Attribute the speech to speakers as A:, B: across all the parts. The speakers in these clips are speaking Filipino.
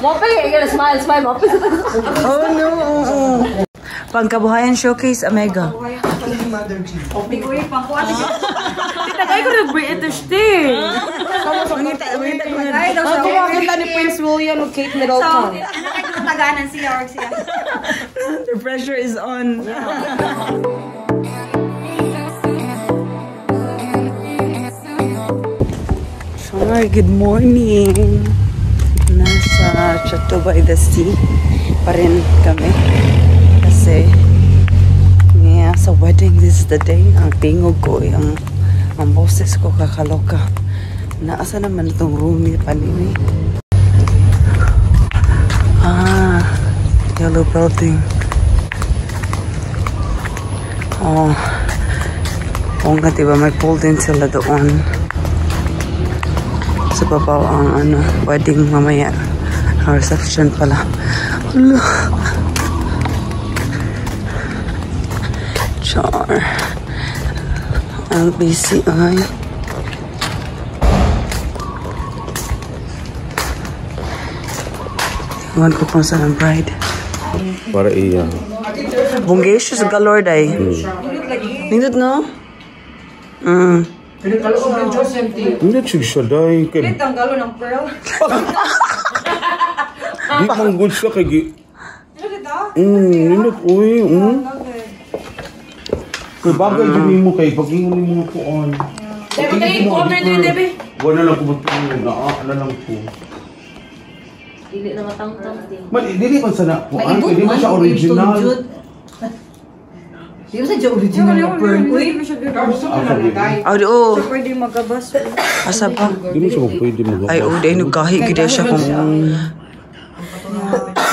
A: Mopel, you're gonna smile, smile, Mopel.
B: Oh no. oo. Pangkabuhayan showcase Omega.
A: Tagay ko nag-British tea.
B: Mangita, mangita ko na.
A: Ay, daw siya.
C: Kumakita ni Prince William ug Kate Middleton.
A: Taganan siya or siya.
B: The pressure is on. Hi, good morning. Nasa Chateau by the Sea pa rin kami. Kasi, yeah, sa wedding, this is the day. Ang tingog ko, ang, ang boses ko kakaloka. Naasa naman itong room ni Panini. Ah, yellow building. Oh, oo nga, diba? May pool din sila doon. Sa babaw ang ano, wedding mamaya. Ang reception pala. Hala. Char. LBCI. Iwan ko kung saan ang bride.
D: Para iya.
B: Bungacious galore day. Nindot no? Mm.
D: Hindi siya dahil kay...
A: Tanggalo ng pearl.
D: Di man good siya kay... gi- Mm, nindot, uy, mm. Kay bagay din mo kay pag-ingon mo ko on.
A: Debe, tayo, comment din, Debe.
D: Wala lang ko matulog na, ah, na lang ko.
A: Dili na matangtang din.
D: Man, dili man sana ko, ah, kay di man siya original.
A: Di ba sa dyan original na pearl? Uy,
D: Ah, sabi ko.
B: Oh, di oh.
A: pwede magkabas.
B: Asa pa?
D: Di mo siya pwede mo.
B: Ay, oh, dahil nagkahi gida siya kung...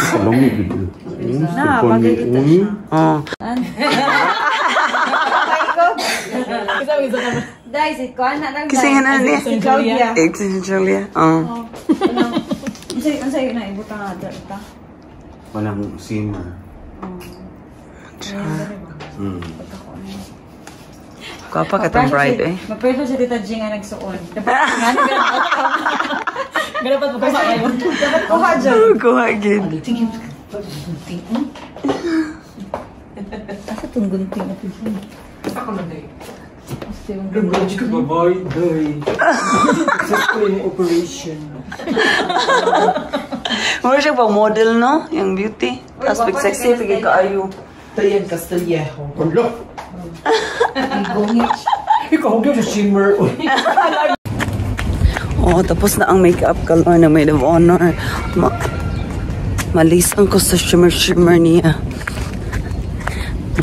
D: Kabamit dito.
A: Na, bagay kita
D: Uy,
B: Oh.
A: Dahil si Kwan na lang.
B: Kasi nga na niya.
A: Si Claudia.
B: Eh, si Julia. Oh.
A: Ang sa'yo, ang sa'yo na ibutang nga dyan ita.
D: walang simmer. Mm.
B: Kapa ka tong bride eh.
A: Mapreso si Tita G nga nagsuon. Dapat nga na Dapat mo kuha kayo. Dapat kuha dyan.
B: Kuha gid.
A: Asa itong gunting na ito?
E: Baboy, day. Sakto yung operation.
B: Mura siya pang model, no? Yung beauty. Tapos pag sexy, pag kaayo.
E: Tayan Castillejo.
D: Wala.
E: Ikaw, huwag yung shimmer.
B: Oh, tapos na ang makeup color na maid of honor. Ma Malisang ko sa shimmer-shimmer niya.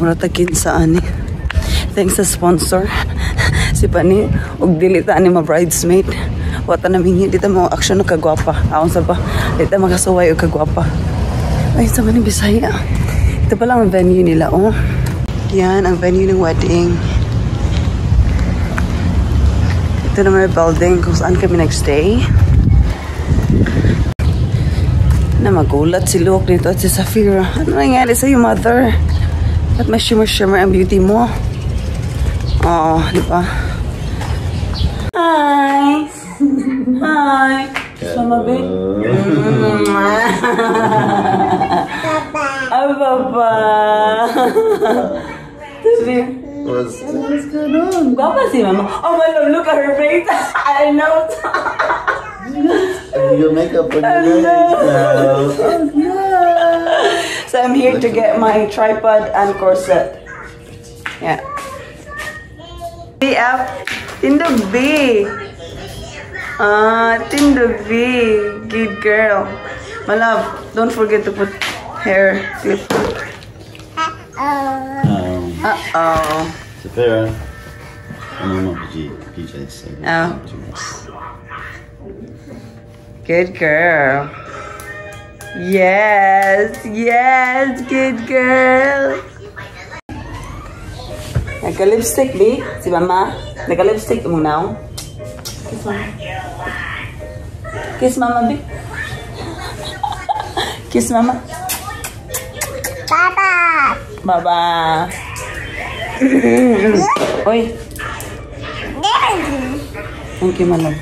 B: Mura tagin sa ani. Thanks sa sponsor. si Pani, og dilita ni ma bridesmaid. Wata na mingi dito mo action no kagwapa. Aon sa ba? Dito makasuway og kagwapa. Ay, sa man Bisaya. Ito pala ang venue nila, oh. Yan, ang venue ng wedding. Ito na may building kung saan kami nagstay. Na magulat si Luke nito at si Safira. Ano nangyari sa'yo, mother? At may shimmer-shimmer ang beauty mo. Oo, di ba? Hi! Hi! Sama, babe? Papa! Safira.
D: What's going on?
B: Guapa si mama. Oh my love, look at her face. I know.
D: your makeup on
B: Hello. So I'm here to get my tripod and corset. Yeah. BF. Tindog B. Ah, Tindog B. Good girl. My love, don't forget to put hair clip.
D: Um,
B: Uh-oh.
D: Safira. Ano mo, PJ, PJs.
B: Oh. Good girl. Yes, yes, good girl. Nagka-lipstick, B? Si Mama? Nagka-lipstick mo now? Kiss Mama. Kiss Mama, B? Kiss Mama. Baba. Baba. Oy. Thank you, my love.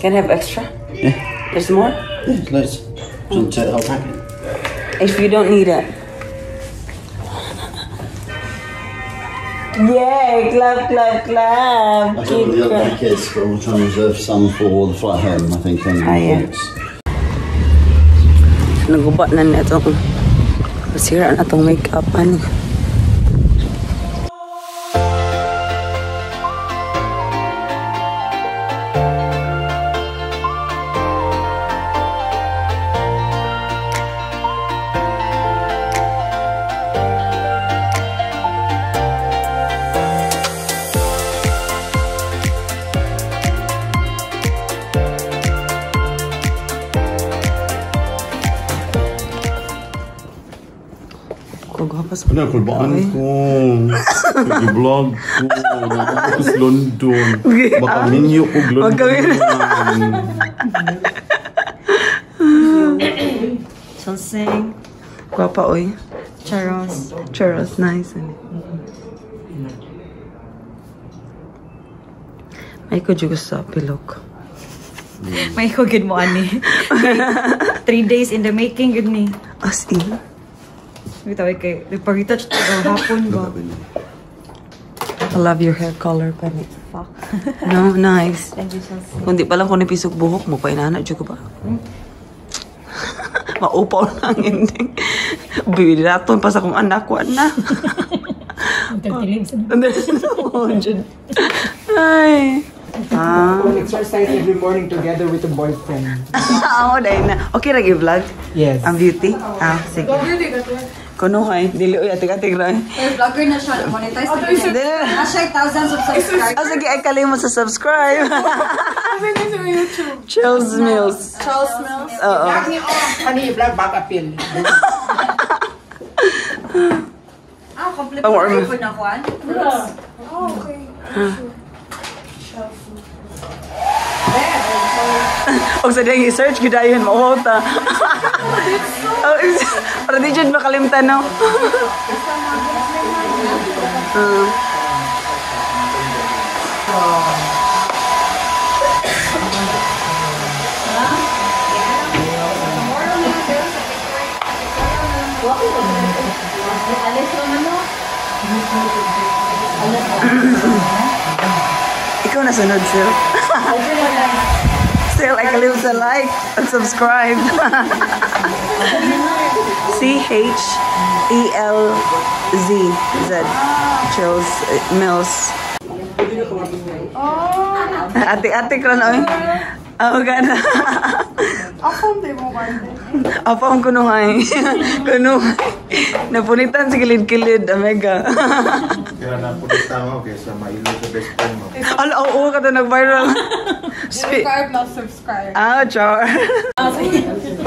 B: Can I have extra? Yeah. There's more?
D: Yeah, let's. Do you want to take the whole packet?
B: If you don't need it. Yay! Clap, clap, clap!
D: I don't know the other pack is, but we'll try and reserve some for the flight home, I think. And
B: Ah, yeah.
D: it's-
B: Nagubat na na itong masira na itong make-up. Ano?
D: Ano, kulbaan ko. Nag-vlog ko. Nakapos London. Baka ninyo ko
B: Wag kami.
D: London.
B: Chelsea. Guwapa, oy.
A: Charos.
B: Churros, nice. May ko juga sa pilok.
A: May hugid mo ani. Three days in the making yun ni.
B: As in?
A: Bitaw kay nagpa-retouch ko hapon ba.
B: I love your hair color, Penny. Fuck. No, nice.
A: Thank you Chelsea.
B: Kung di pa lang ko nipisok buhok mo, painana, juga ba? Maupaw lang, hindi. Biraton pa sa kong anak ko, Oh, Jud. Ay. Ah.
E: Exercise every morning together with a boyfriend.
B: Ako dahil na. Okay, lagi vlog?
E: Yes.
B: Ang beauty? Ah, sige. Kuno ay, dili uy, atik-atik na.
F: Eh, vlogger na siya. Monetize na siya.
B: Dili na.
F: Hashtag thousands of subscribers.
B: Oh, sige, ay kalimot sa subscribe. Chills Meals.
F: Charles Mills.
B: Oo.
E: Ano yung vlog back appeal?
F: Ah, complete na iPhone na kuan.
B: Og sa ding i-search gidayon mo ta. Oh, is- Para di jud makalimtan no. Ah. Ikaw na sunod, Sil. Still, I can sa like and subscribe. C-H-E-L-Z Z. Chills uh, Mills. Ate-ate ka na, oy. Oh, gana. Apa ang kunuhay? kunuhay. Napunitan sa kilid-kilid, Omega.
G: Kaya na po tama okay sa mailo sa best friend mo.
B: Ala, oo ka to nag-viral.
F: Subscribe na subscribe.
B: Ah, char.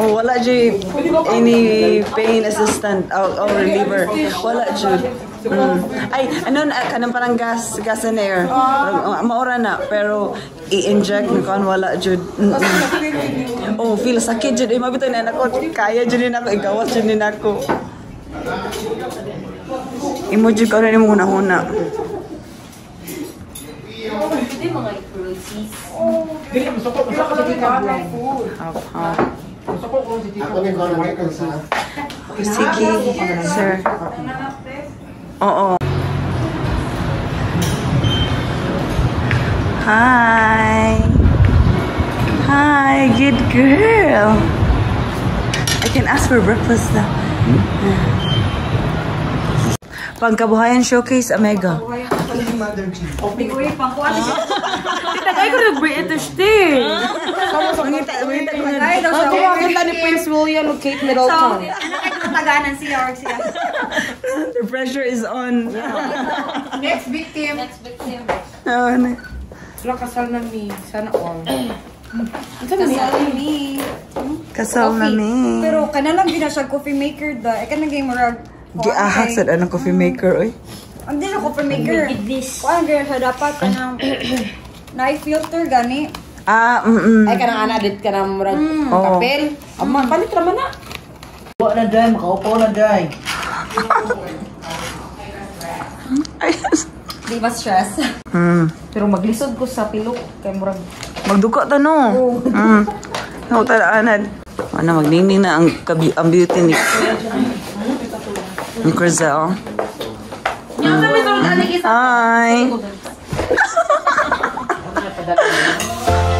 B: oh, wala jud any pain assistant or, or reliever. Wala jud. Mm. Ay, ano na kanang parang gas gas and air. Parang, uh, maura na pero i-inject ni kon wala jud. Mm-mm. Oh, feel sakit jud. Eh, mabito na ako. Kaya jud ni nako igawas jud ni nako. Imo jud ka rin
G: Ako din
E: vlog.
G: naman sa
B: Sige, sir. Oo. Hi. Hi, good girl. I can ask for breakfast na. Pangkabuhayan Showcase Omega.
A: Tagay ko nag-British din.
B: Mangita, mangita ko na.
F: Siya.
C: Oh, ganda ni Prince William with Kate Middleton.
F: Taganan siya or siya.
B: The pressure is on.
F: Next victim. Next victim.
B: Oh, ano.
C: Sila kasal na mi. Sana all.
F: Kasal me.
B: Kasal na ni.
F: Pero kanalang gina siya coffee maker da. Eka nang game murag.
B: Giahak sa anong coffee maker, oy.
F: Ang din coffee maker. Kuan gina siya dapat kanang na-filter gani.
B: Ah, mm
C: Ay, kanang ana, dit ka na murag
B: Oo.
C: kapel. Ama, palit naman na.
E: Wala na day, makaupaw na day.
B: Ay,
F: Di ba stress?
B: Hmm.
A: Pero maglisod ko sa pilok kay murag
B: Magduka ta no. Mm. No, taraanan. Ano, magningning na ang, kabi, ang beauty ni ni Crizel. Hi!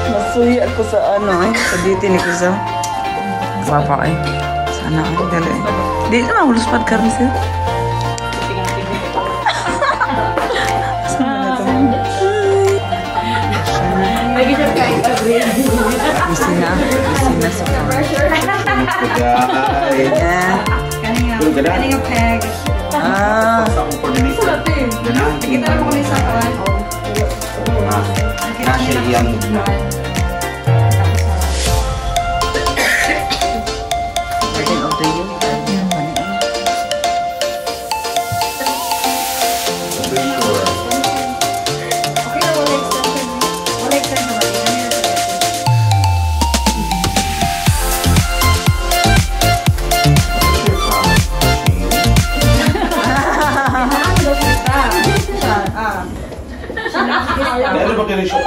B: Nasuyi ako sa ano eh, sa beauty ni Crizel. Papa eh. Sana ay dali. Di na mahulus pa karni siya. Kusina. Kusina sa
G: Guys.
B: Yeah.
G: Yung ganda.
F: Kaning peg.
B: Ah.
G: Sa akong coordinator. Ganahan.
F: Kita mo kung isa ko.
G: Ah,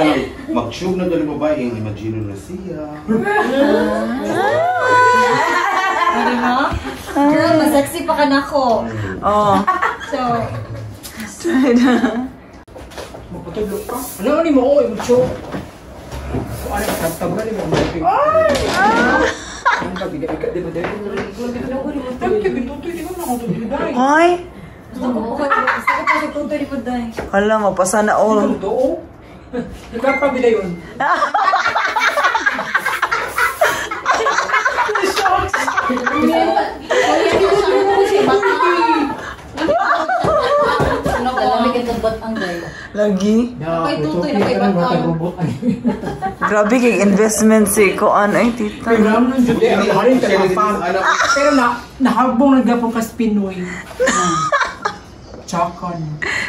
F: ba
G: kayo siya ka ng mag-tube na dali babae, yung imagino na siya.
F: Girl, mas sexy pa ka na ko.
B: Oh.
F: So,
E: Magpatulog ka. Ano ni mo? Oh, yung Ano, tagtagal ni mo. Ano ba, bigat-bigat, di ba? Thank you, bitutoy, di ba na ako tuloy?
B: Hoy!
F: gusto ko ko. Gusto ko pa si Tutoy ni Puday.
B: Hala, mapasa na all.
E: Oo. Nagpapabila yun.
A: Gay.
B: Lagi. Grabe kay investment si Koan ay tita.
E: Pero na, nahabong nagapong kas Pinoy. Chakon.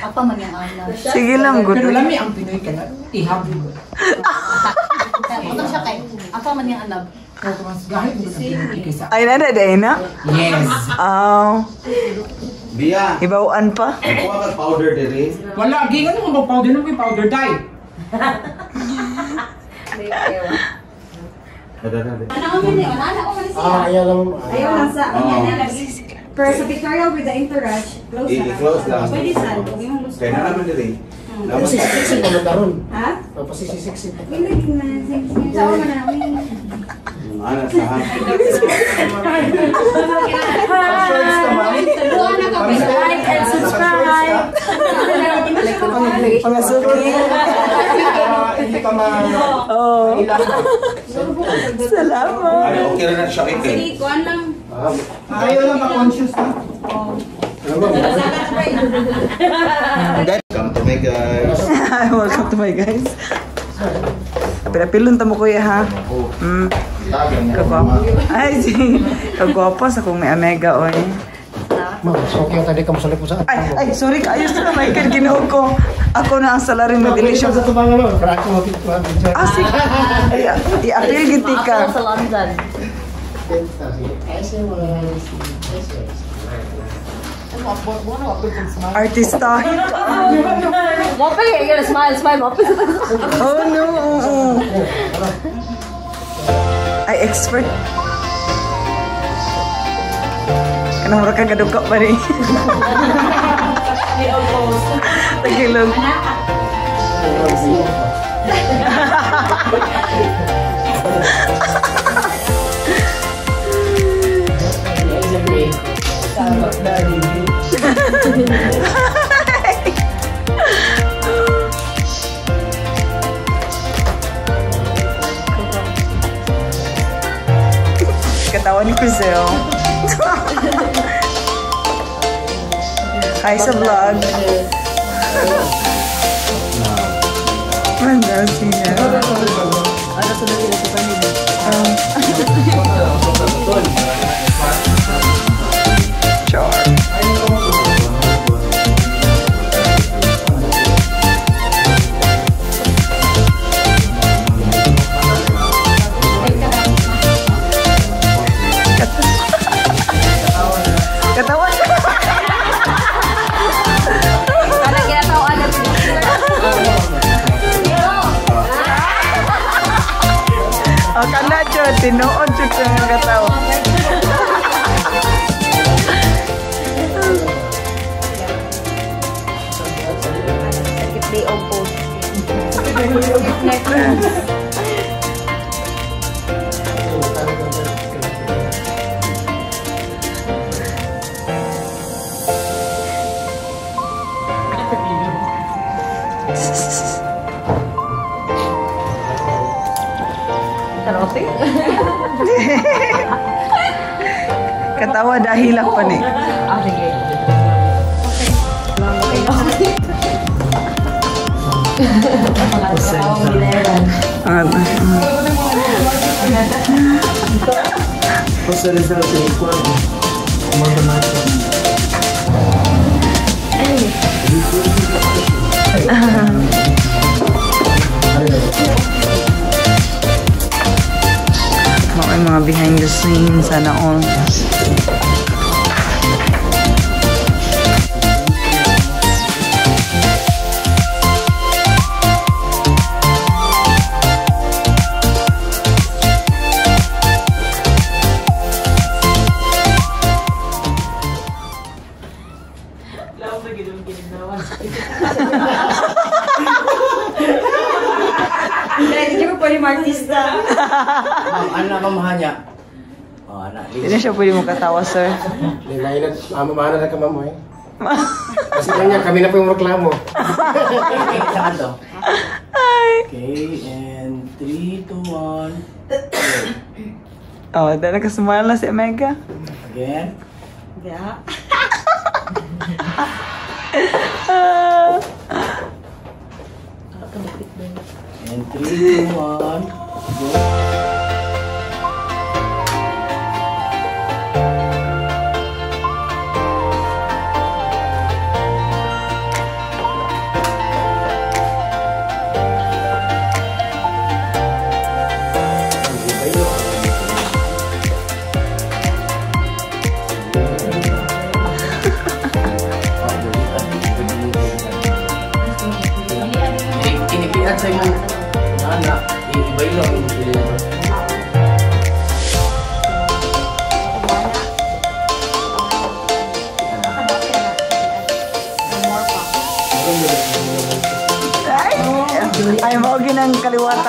A: Apa man yung ana.
B: Sige lang, good.
E: Pero lami ang Pinoy ka na, ihabong mo.
A: Ano siya kay? Apa man yung
E: sa kaysa.
B: Ay, nada day na.
E: Yes.
B: Aw,
G: Bia,
B: ibawaan pa.
G: kuha ka powder diri.
E: Wala, gingan mo mag powder na may powder dye.
A: Ano man yung ana ko man siya.
E: ayaw lang.
F: Ayaw lang sa,
G: Oo.
F: yan na lagi. Pero sa pictorial with the interrush, close na.
G: I-close lang.
F: Pwede sa, kung yung gusto.
G: Kaya na naman diri. Naman
E: Pasisisik mo na karon.
F: Ha?
E: Pasisisik
F: Hindi, hindi na. Sige, sa ako na namin.
G: Ana sa
A: pa.
F: Like and subscribe.
B: Mga suki.
E: Hindi ka ma...
B: Oh, salamat.
G: Ano, okay na siya Ken.
F: kuan lang.
E: Ayaw lang ka-conscious na.
G: Come to me guys.
B: Welcome to my guys. Pinapilon tamo kuya ha. Mm, kagwapo. Ay, si. Kagwapo sa kung may amega oy.
E: Ma'am, so okay tadi ka masalip mo sa
B: Ay, ay, sorry ka. Ayos na, Michael. Ginoon ko. Ako na ang salarin mo. Delicious.
E: sa tubangan mo. Para ako mapituan.
B: Ah, sige. Ay, i-appeal giti ka.
A: Sa London.
B: Artistahin ka.
A: Mopi, you're gonna smile, smile, Mopi.
B: Oh, no. oo. Ay, expert. Kanang mura ka gaduka pa rin. Tinuod siya ka nga katawa.
F: They all post.
A: Tarote?
B: Katawa dahil ako pa ni.
A: Ah, sige.
B: Ah, mga mga behind the scenes, sana all. Siya pwede mo katawa, sir.
H: Lain ah, mamana na ka mamo eh. Kasi kanya, kami na po yung reklamo.
I: Saan to? Okay, and 3, 2, 1.
B: Oh, dahil nakasumala na si Omega.
I: Again.
F: Yeah.
B: Ah.
I: And 3, 2, 1. Go.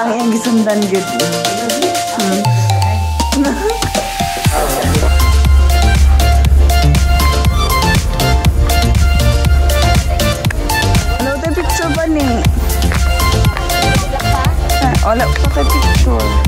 B: Kaliwatang iyang gisundan gid. Hmm. Ano tayo picture ba ni? Wala picture.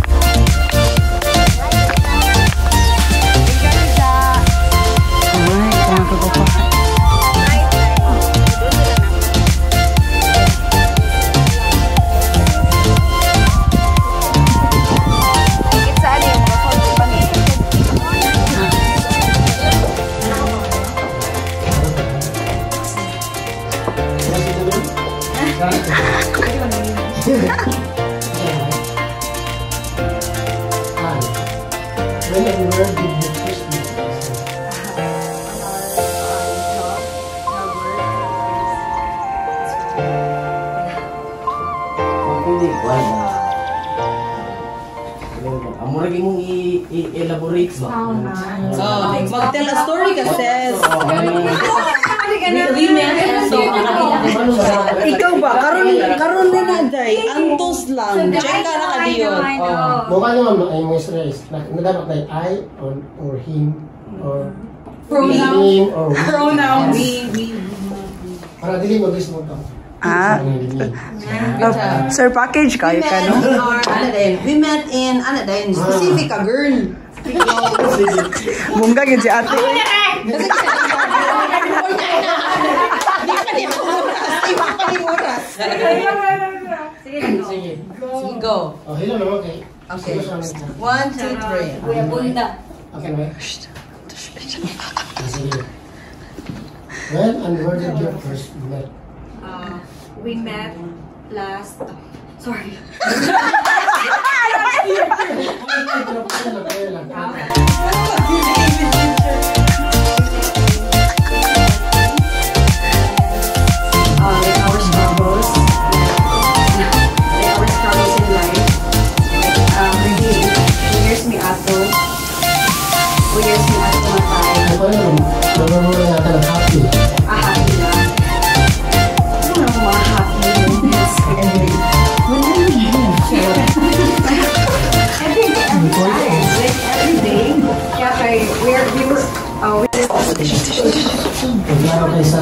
C: Ikaw ba? Karon karon na na day. Antos lang. Check ka na ka diyon.
H: Mukha niyo ma'am, ay mo stress. Na, na I or, or him or
F: Pronoun.
H: or we.
F: Pronouns.
H: Para dili mo gusto mo.
B: Ah. Uh, sir, package kayo ka, no?
C: Ano? We met in, ano din, specific ka, girl.
B: Bungga yun si ate.
C: Sige, go.
H: Oh, hello naman kay.
C: Okay. One, two, three.
F: Kuya Bunda.
H: Okay, may. Sige. When and where did you first meet?
F: Uh, we met last... Sorry. pa rin, nagmamura yata ng happy. Ah, happy na. Ano ang mga happy moments?
H: Wala.
F: Every day, every day, kaya kay, we are, we were, uh, we
H: were, oh, dishes, dishes, dishes. Naglaro kayo sa,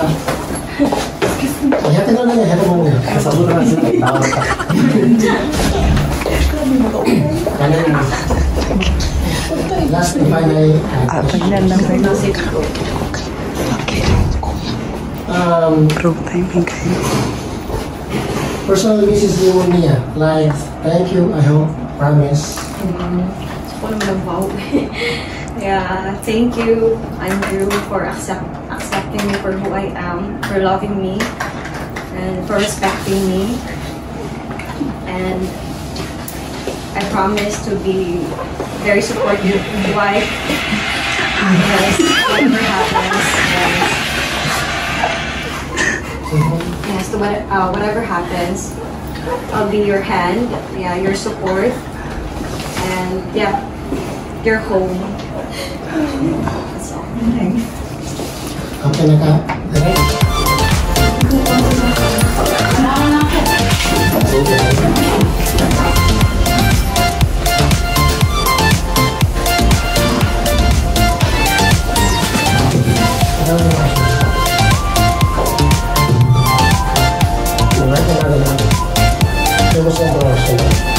H: Hayatan na lang, hayatan mo muna. Kasabot na lang sila, tawag ka. Last and final.
B: Ah, final na ba yun?
H: Um,
B: timing kayo.
H: personal. Like, thank you. I hope. Promise.
F: Yeah, thank you, Andrew, for accept, accepting me for who I am, for loving me, and for respecting me. And I promise to be very supportive wife. Yes, whatever happens. Yes, yes to what, uh, whatever happens, I'll be your hand, yeah, your support, and yeah, your home. That's all.
H: Okay na ka? Direct. Okay. Gracias.